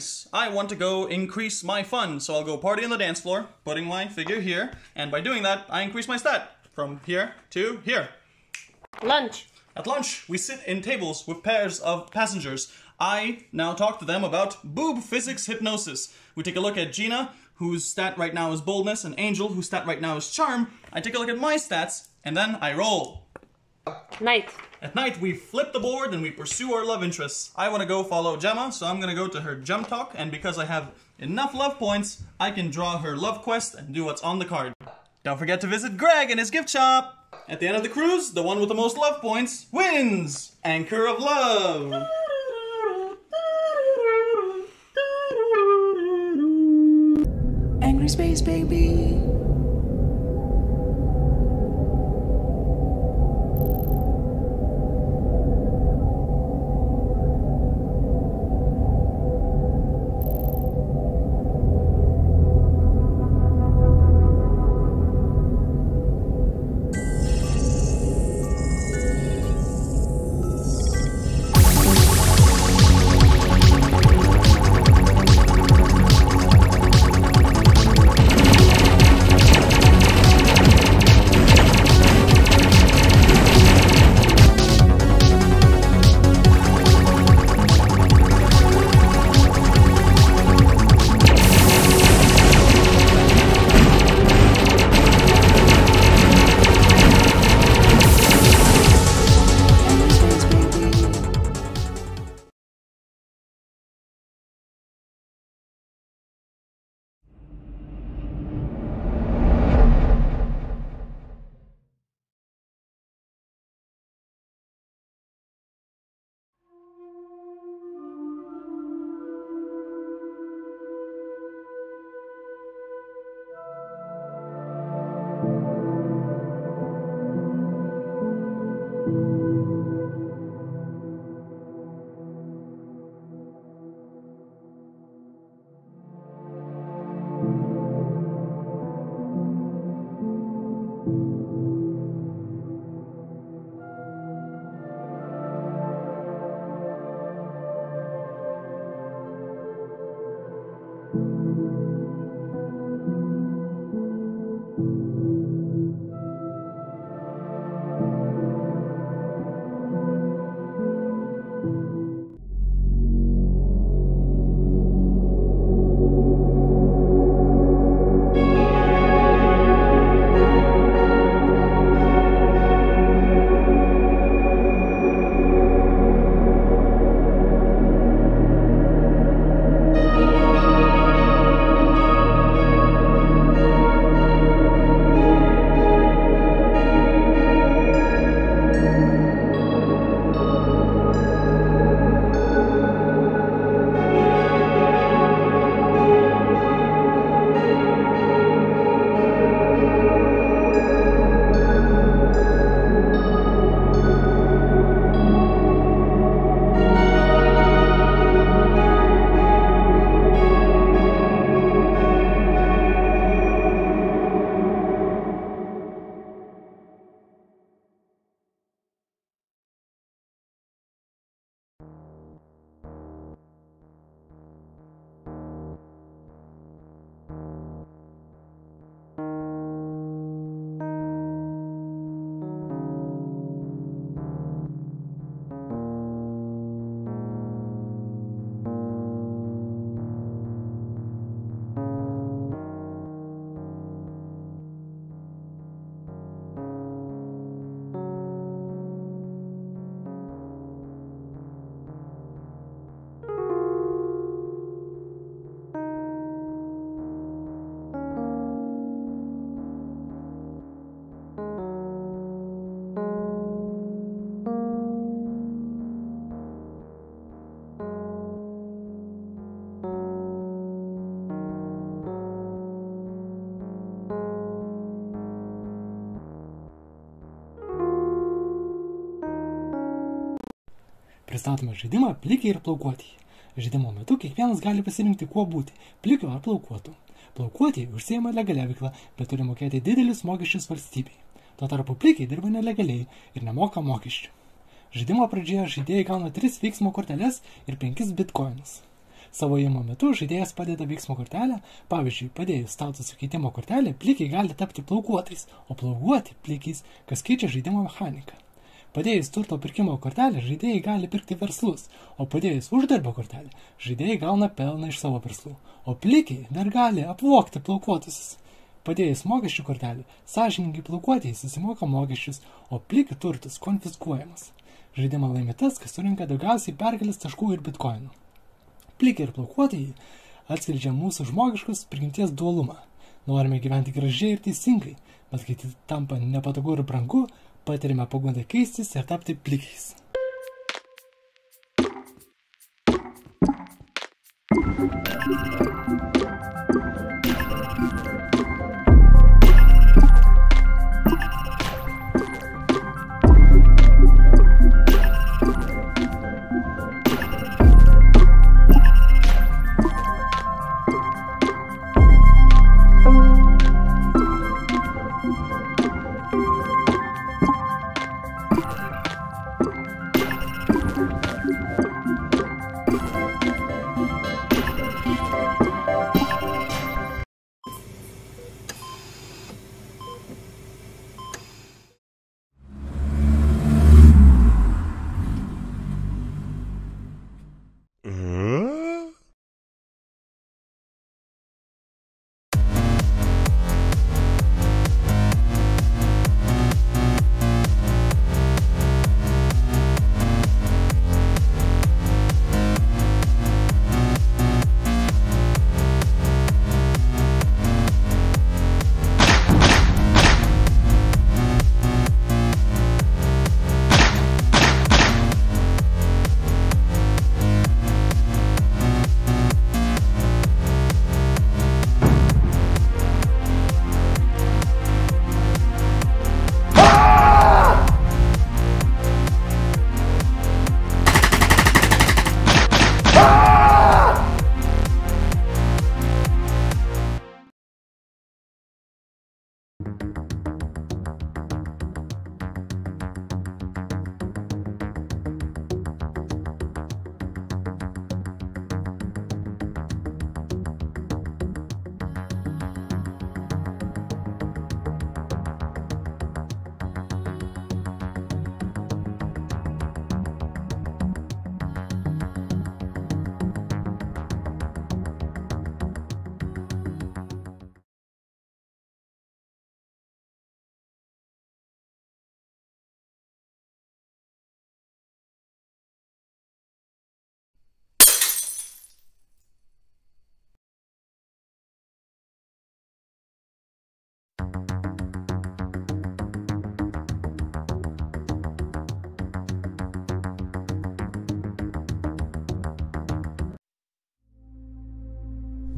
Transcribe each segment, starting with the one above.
Mornings! I want to go increase my fun, so I'll go party on the dance floor, putting my figure here, and by doing that, I increase my stat from here to here. Lunch. At lunch, we sit in tables with pairs of passengers. I now talk to them about boob physics hypnosis. We take a look at Gina, whose stat right now is boldness, and Angel, whose stat right now is charm. I take a look at my stats, and then I roll. Night. At night, we flip the board and we pursue our love interests. I want to go follow Gemma, so I'm going to go to her Gem Talk, and because I have enough love points, I can draw her love quest and do what's on the card. Don't forget to visit Greg and his gift shop! At the end of the cruise, the one with the most love points wins! Anchor of Love! Angry Space Baby. Pristatome žaidimą plikiai ir plaukuotieji. Žaidimo metu kiekvienas gali pasirinkti, kuo būti - plikiu ar plaukuotu. Plaukuotieji užsieima legalią veiklą, bet turi mokėti didelius mokesčius valstybei. Tuo tarpu plikiai dirba nelegaliai ir nemoka mokesčių. Žaidimo pradžioje žaidėjai gauna 3 veiksmo korteles ir 5 bitkoinus. Savo įmo metu žaidėjas padeda veiksmo kortelę, pavyzdžiui, padėjus statusų keitimo kortelę, plikiai gali tapti plaukuotais, o plaukuoti plikiais, kas keičia žaidimo mechaniką. Padėjus turto pirkimo kortelę, žaidėjai gali pirkti verslus, o padėjus uždarbio kortelę, žaidėjai gauna pelną iš savo verslų, o plikiai dar gali apvokti plaukuotusius. Padėjus mokesčių kortelį, sąžininkai plaukuotieji susimoka mokesčius, o plikių turtas konfiskuojamas. Žaidimą laimė tas, kas surinka daugiausiai pergalės taškų ir bitkoinų. Plikiai ir plaukuotieji atskleidžia mūsų žmogiškus prigimties dualumą. Norime gyventi gražiai ir teisingai, bet kai tai tampa nepatogu ir brangu, vai ter uma der Kiste, der habt ihr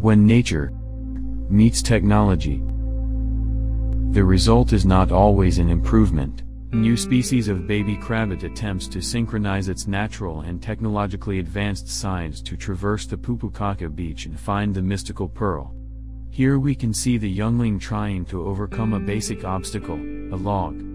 When nature meets technology, the result is not always an improvement. New species of baby Crabot attempts to synchronize its natural and technologically advanced sides to traverse the Pupukaka beach and find the mystical pearl. Here we can see the youngling trying to overcome a basic obstacle, a log.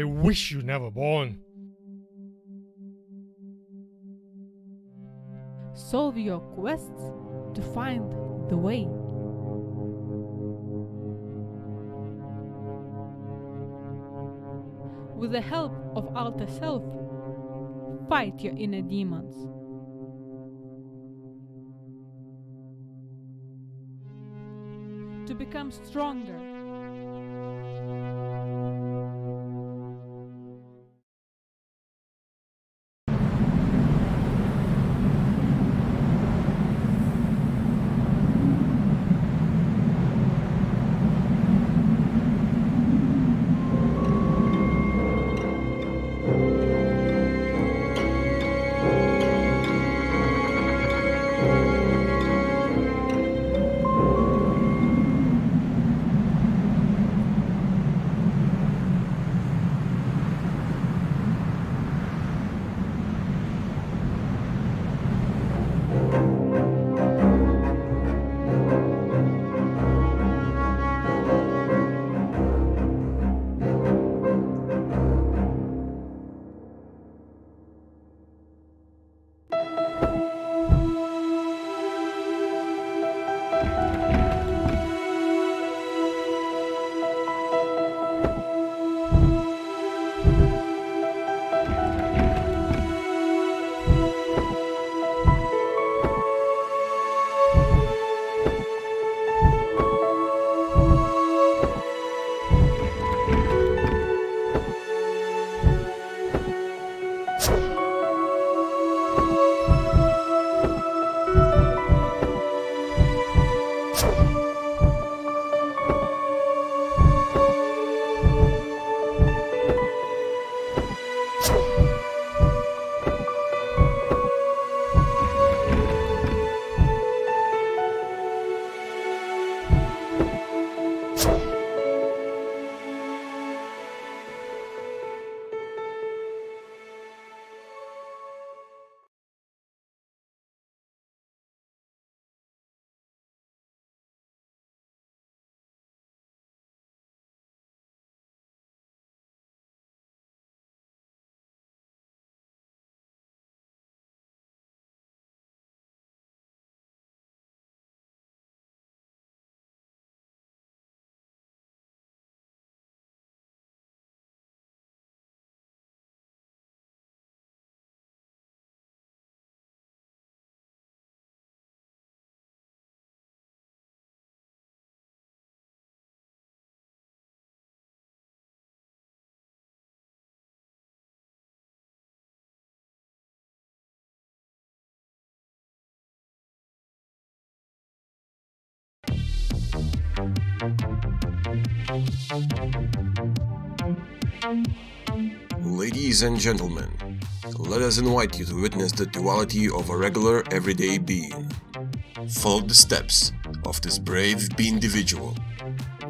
I wish you never born. Solve your quests to find the way. With the help of outer self, fight your inner demons. To become stronger Ladies and gentlemen, let us invite you to witness the duality of a regular everyday being. Follow the steps of this brave bee individual,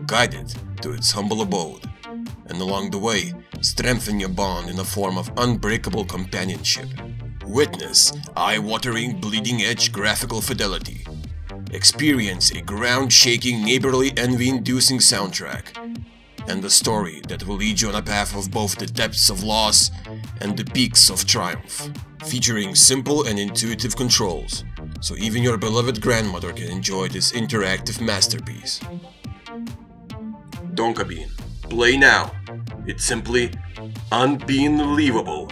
guide it to its humble abode, and along the way, strengthen your bond in a form of unbreakable companionship. Witness eye-watering bleeding-edge graphical fidelity. Experience a ground-shaking, neighborly envy-inducing soundtrack and a story that will lead you on a path of both the depths of loss and the peaks of triumph, featuring simple and intuitive controls, so even your beloved grandmother can enjoy this interactive masterpiece. DonkaBean, play now. It's simply unbelievable.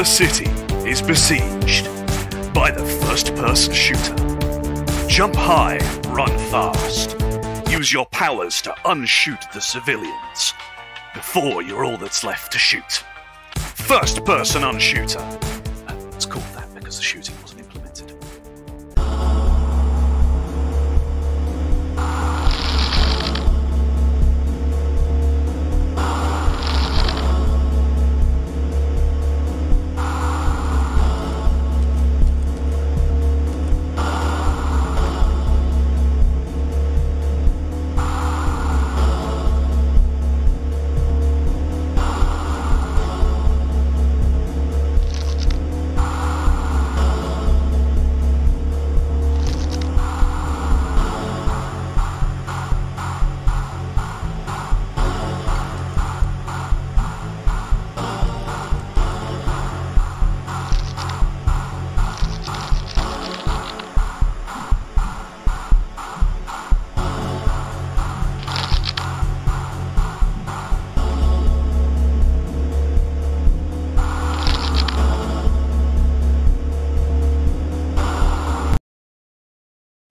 The city is besieged by the first person shooter. Jump high, run fast. Use your powers to unshoot the civilians before you're all that's left to shoot. First person unshooter.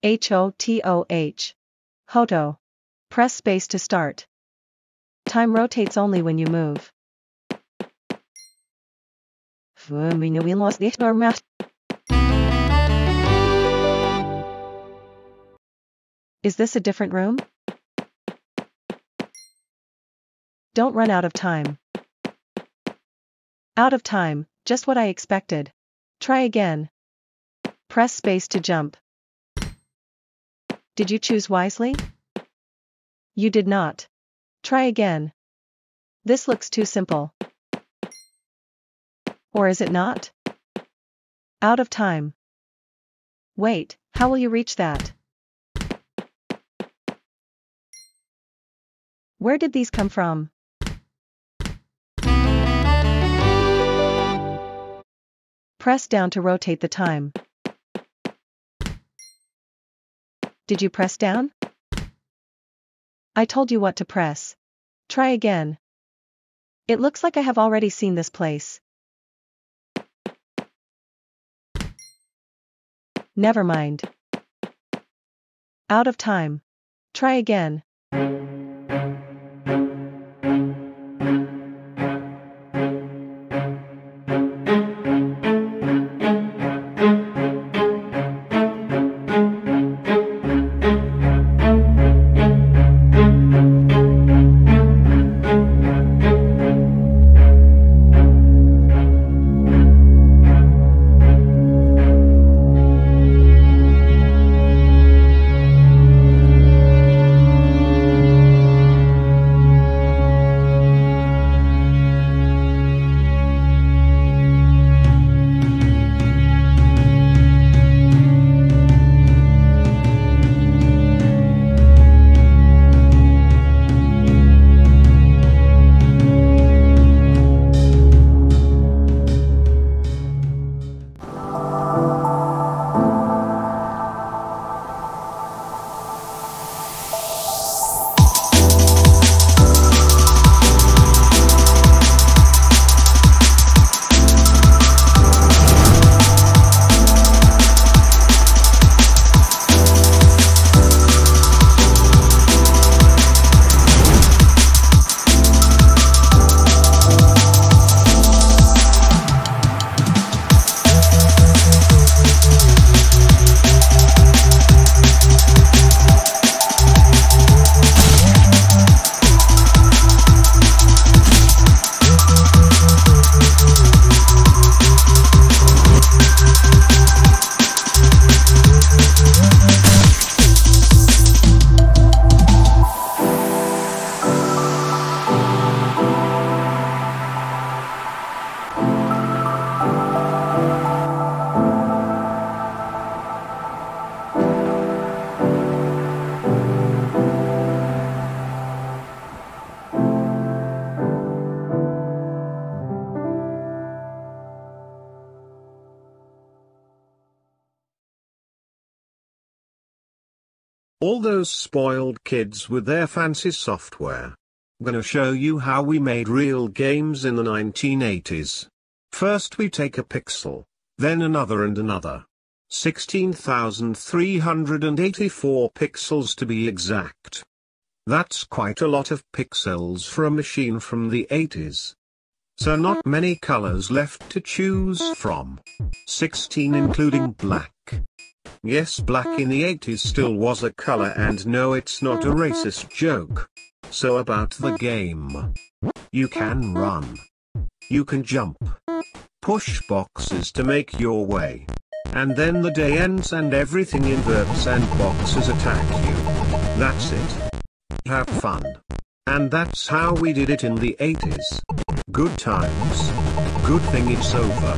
H O T O H. Hoto. Press space to start. Time rotates only when you move. Is this a different room? Don't run out of time. Out of time, just what I expected. Try again. Press space to jump. Did you choose wisely? You did not. Try again. This looks too simple. Or is it not? Out of time. Wait, how will you reach that? Where did these come from? Press down to rotate the time. Did you press down? I told you what to press. Try again. It looks like I have already seen this place. Never mind. Out of time. Try again. Those spoiled kids with their fancy software. Gonna show you how we made real games in the 1980s. First we take a pixel, then another and another. 16,384 pixels to be exact. That's quite a lot of pixels for a machine from the 80s. So not many colors left to choose from. 16 including black. Yes black in the 80s still was a color and no it's not a racist joke. So about the game. You can run. You can jump. Push boxes to make your way. And then the day ends and everything inverts and boxes attack you. That's it. Have fun. And that's how we did it in the 80s. Good times. Good thing it's over.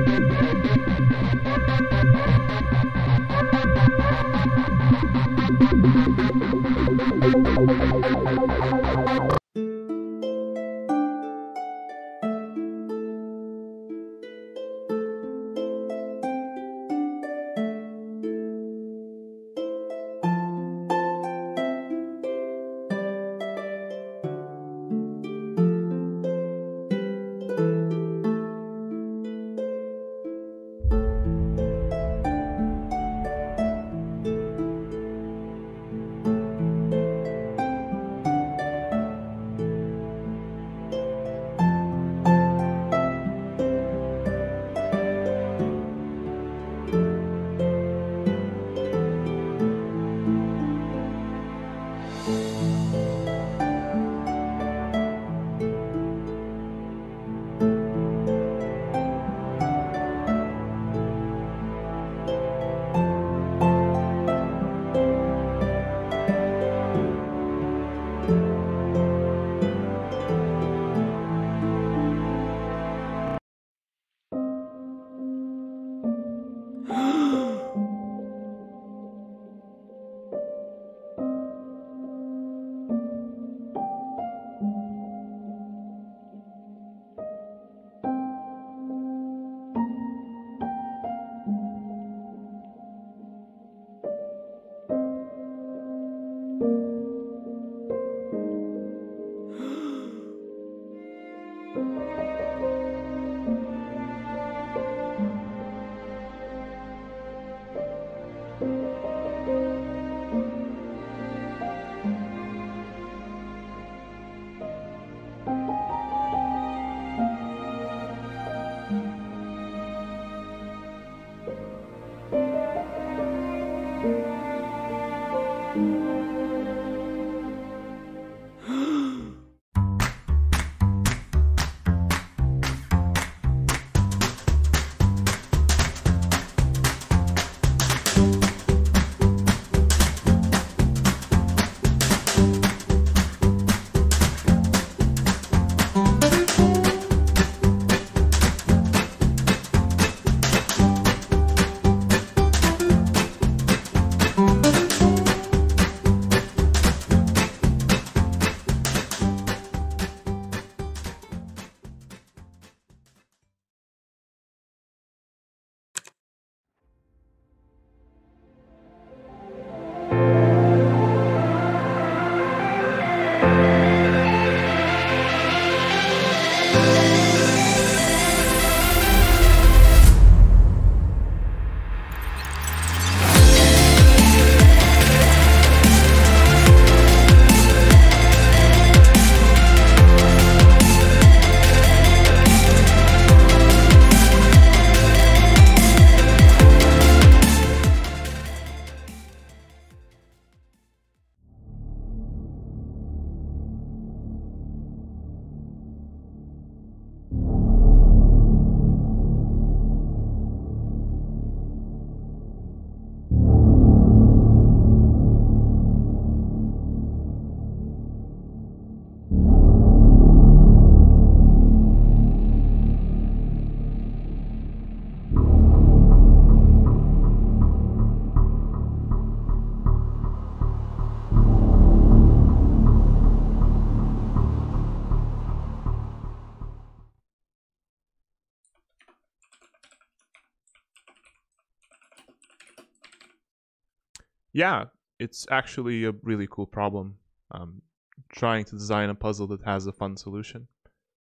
Yeah, it's actually a really cool problem. Um, trying to design a puzzle that has a fun solution.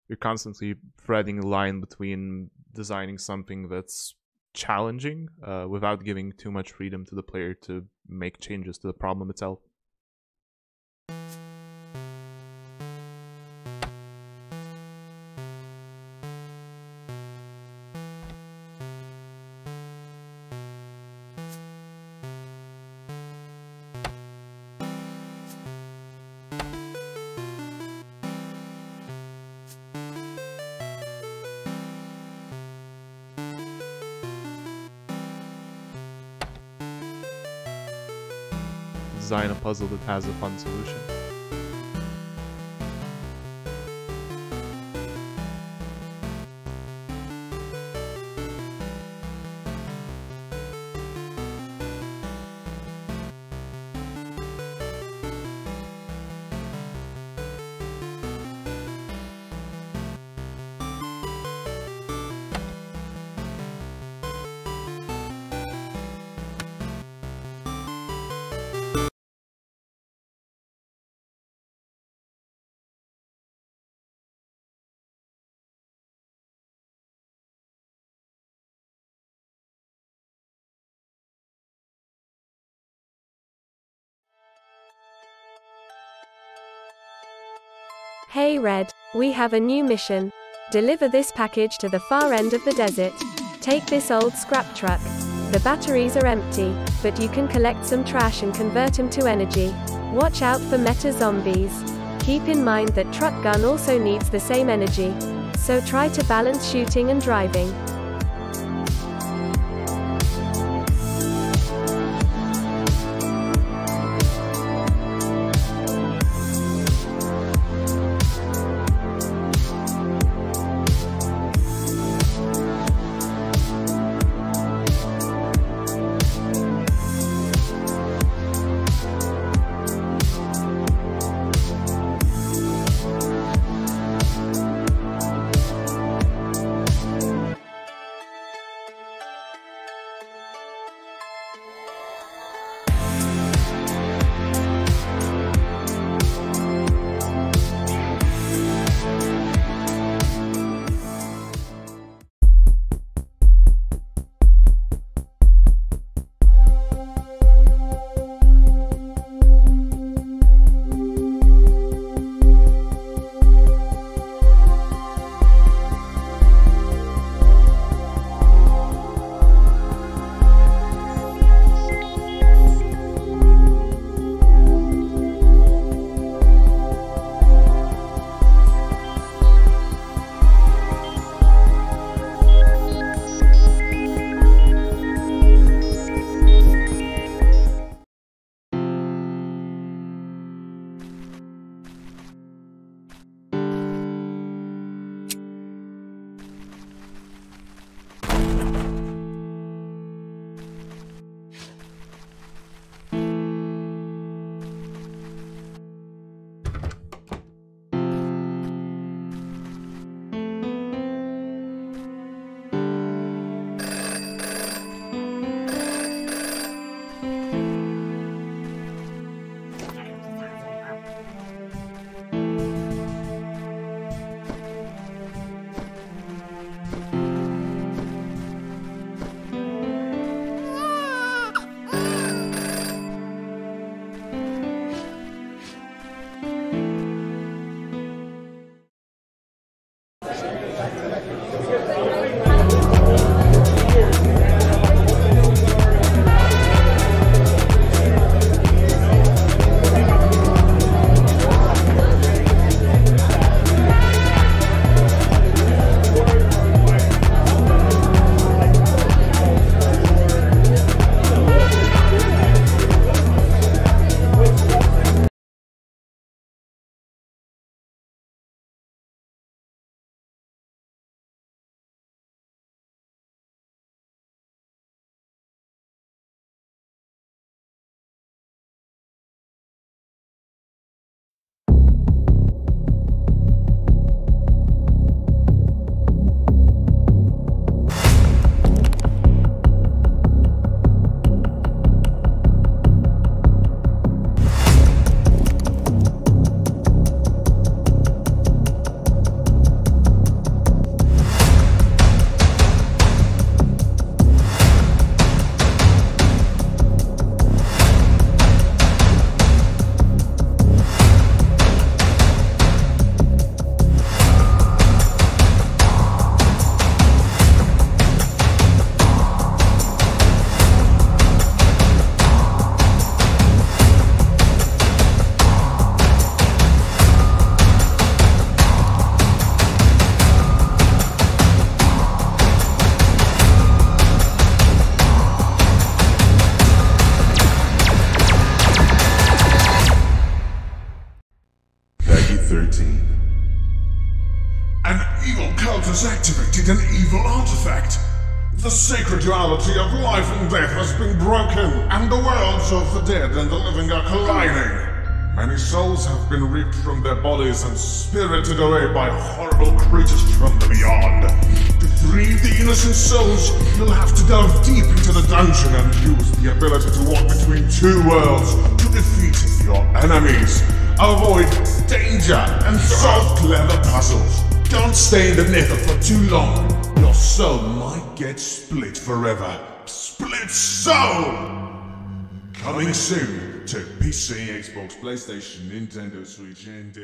You're constantly threading a line between designing something that's challenging uh, without giving too much freedom to the player to make changes to the problem itself. Design a puzzle that has a fun solution. Red, we have a new mission. Deliver this package to the far end of the desert. Take this old scrap truck. The batteries are empty, but you can collect some trash and convert them to energy. Watch out for meta zombies. Keep in mind that truck gun also needs the same energy. So try to balance shooting and driving. Bodies and spirited away by horrible creatures from the beyond. To free the innocent souls, you'll have to delve deep into the dungeon and use the ability to walk between two worlds to defeat your enemies. Avoid danger and solve clever puzzles. Don't stay in the nether for too long. Your soul might get split forever. Split soul! Coming soon to PC, Xbox, PlayStation, Nintendo Switch, and.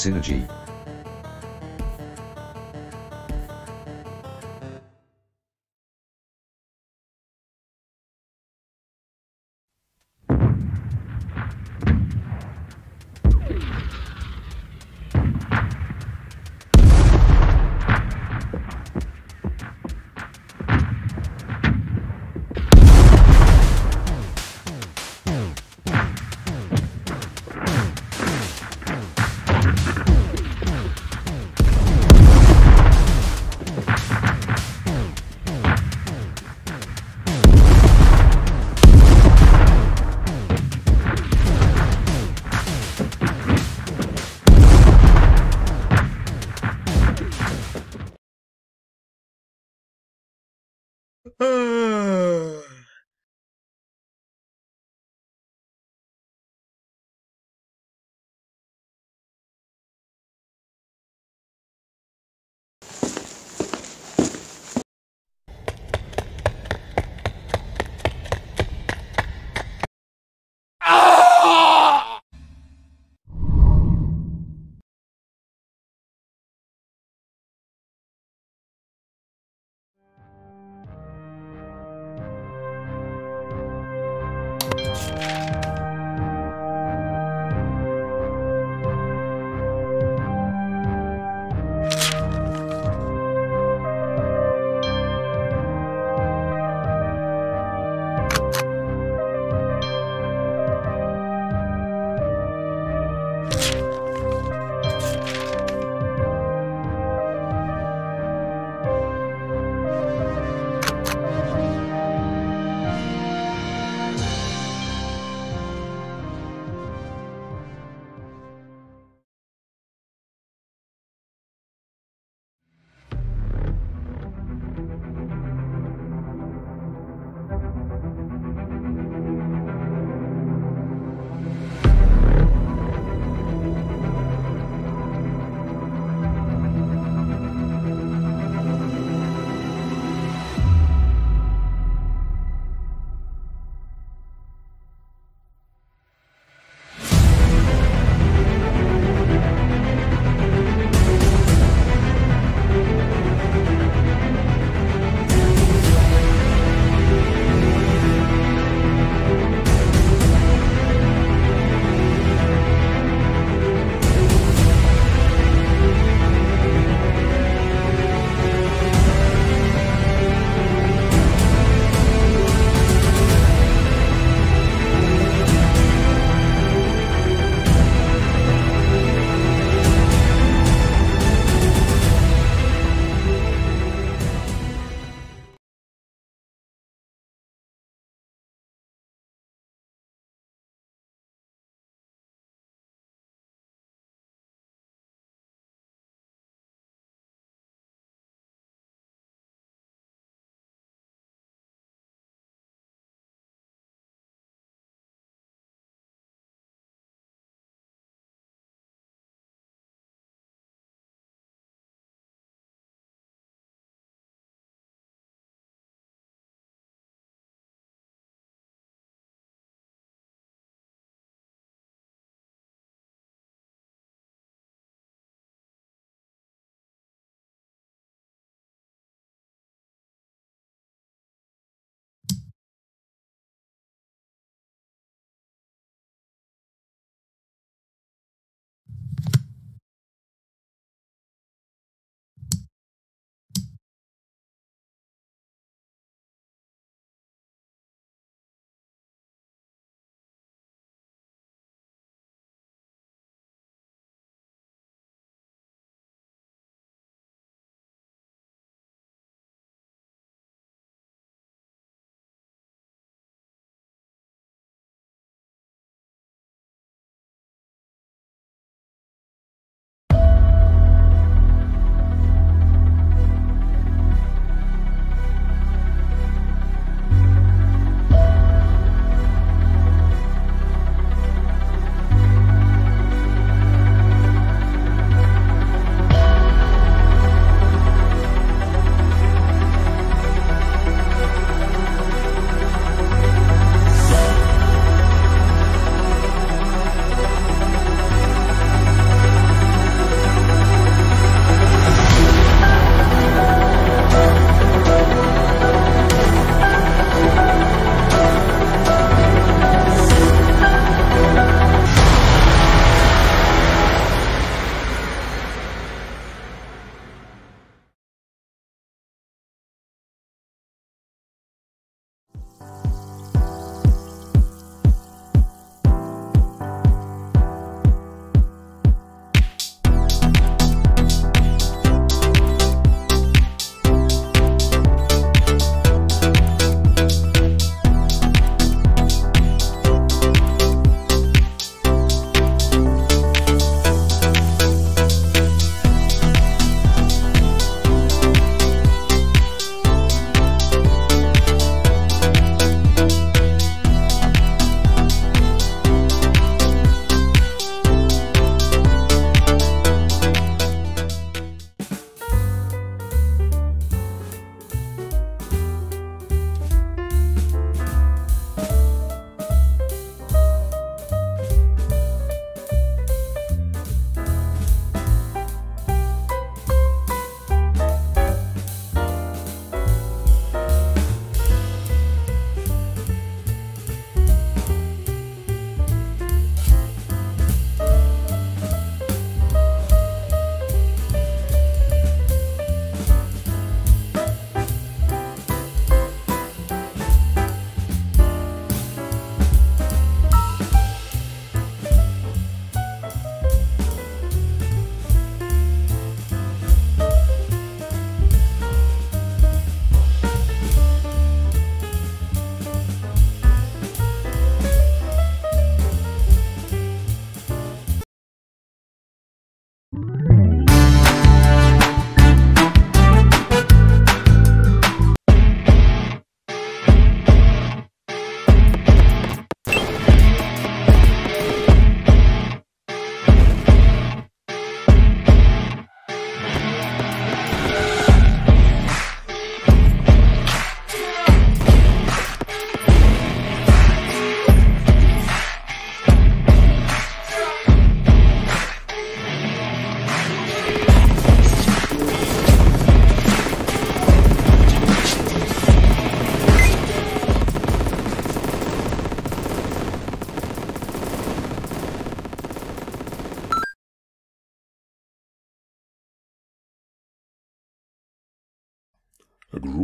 Synergy.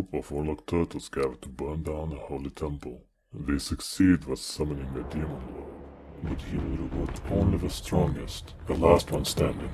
Group of warlock turtles gather to burn down a holy temple. They succeed by summoning a demon lord, but he will reward only the strongest, the last one standing.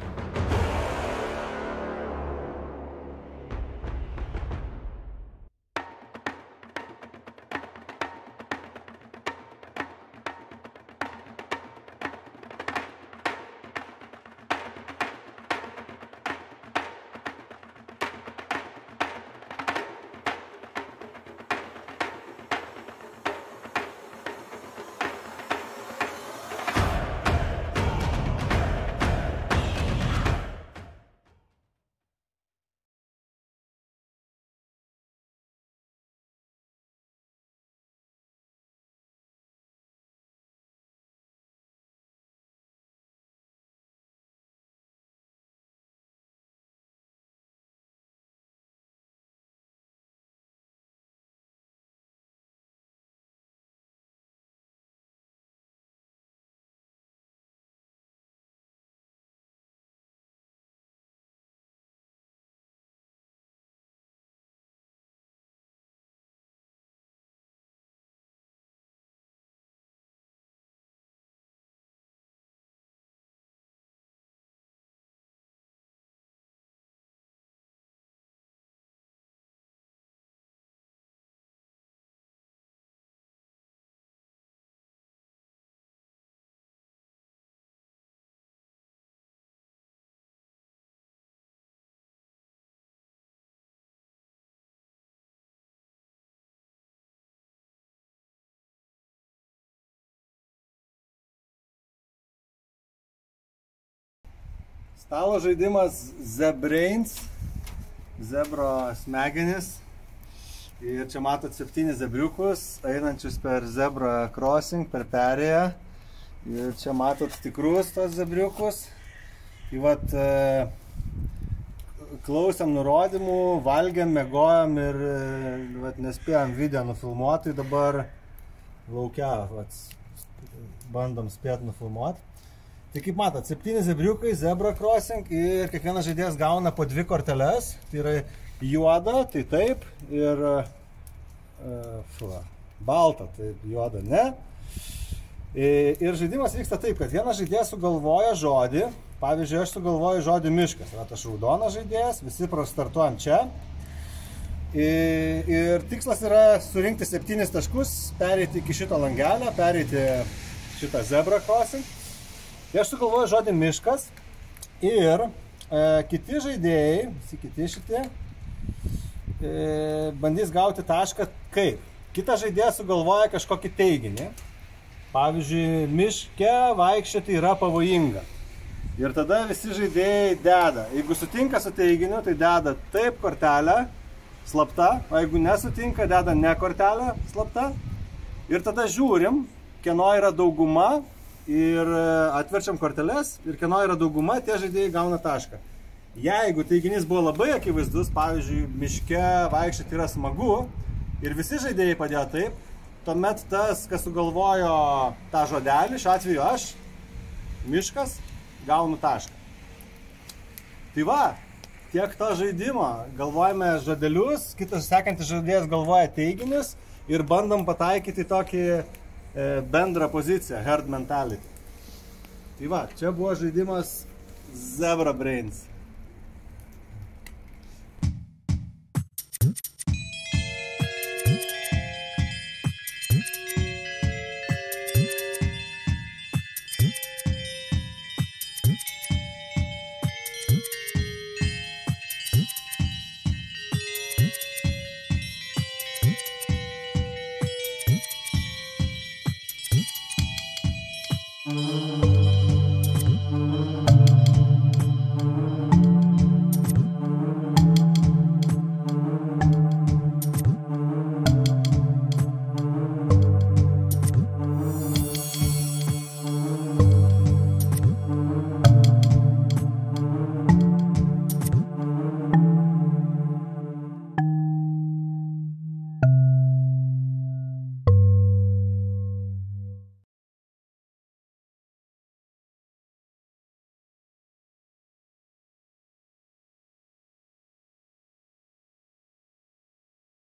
Stalo žaidimas Zebrains, zebro smegenis. Ir čia matot septynis zebriukus, einančius per zebra crossing, per perėją. Ir čia matot tikrus tos zebriukus. Tai vat, e, klausėm nurodymų, valgėm, mėgojom ir e, vat, nespėjom video nufilmuoti, tai dabar laukia, vat, bandom spėti nufilmuoti. Tai kaip matot, septyni zebriukai, zebra crossing ir kiekvienas žaidėjas gauna po dvi korteles. Tai yra juoda, tai taip, ir uh, balta, tai juoda ne. I- Ir žaidimas vyksta taip, kad vienas žaidėjas sugalvoja žodį, pavyzdžiui, aš sugalvoju žodį miškas, yra aš raudonas žaidėjas, visi prostartuojam čia. I- Ir tikslas yra surinkti septynis taškus, pereiti iki šito langelio, pereiti šitą zebra crossing. Tai aš sugalvoju žodį miškas ir e, kiti žaidėjai, visi kiti šitie, e, bandys gauti tašką kaip. Kitas žaidėjas sugalvoja kažkokį teiginį. Pavyzdžiui, miške vaikščioti yra pavojinga. Ir tada visi žaidėjai deda. Jeigu sutinka su teiginiu, tai deda taip kortelę slapta, o jeigu nesutinka, deda ne kortelę slapta. Ir tada žiūrim, kieno yra dauguma ir e, atverčiam korteles ir kieno yra dauguma, tie žaidėjai gauna tašką. Jeigu teiginys buvo labai akivaizdus, pavyzdžiui, miške vaikščioti yra smagu ir visi žaidėjai padėjo taip, tuomet tas, kas sugalvojo tą žodelį, šiuo atveju aš, miškas, gaunu tašką. Tai va, tiek to žaidimo. Galvojame žodelius, kitas sekantis žaidėjas galvoja teiginius ir bandom pataikyti tokį bendrą poziciją, herd mentality. Tai va, čia buvo žaidimas Zebra Brains.